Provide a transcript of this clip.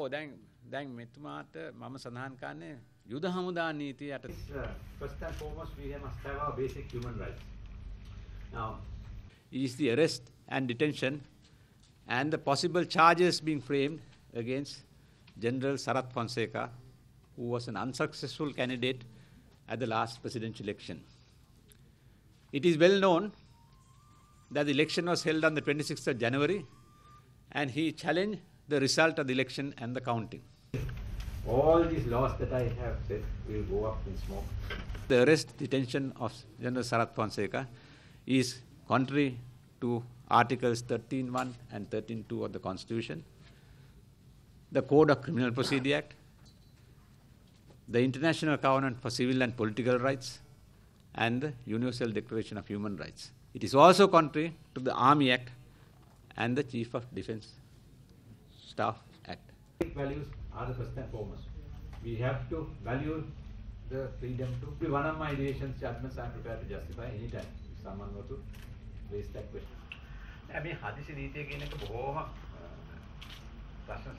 ඕ දැන් දැන් මෙතුමාට මම සඳහන් කරන්නේ යුද හමුදා නීතිය First and foremost we must have our basic human rights. Now is the arrest and detention and the possible charges being framed against General Sarath Fonseka who was an unsuccessful candidate at the last presidential election. It is well known that the election was held on the 26th of January and he challenged the result of the election and the counting. all these laws that I have said will go up in smoke. The arrest detention of General Sarath Fonseka is contrary to Articles 13.1 and 13.2 of the Constitution, the Code of Criminal Procedure Act, the International Covenant for Civil and Political Rights, and the Universal Declaration of Human Rights. It is also contrary to the Army Act and the Chief of Defense Staff Act. Basic values are the first and foremost. We have to value the freedom to be one of my decisions, judgments I am prepared to justify anytime if someone were to raise that question. නෑ මේ හදිසි නීතිය කියන එක බොහොම ප්‍රශ්න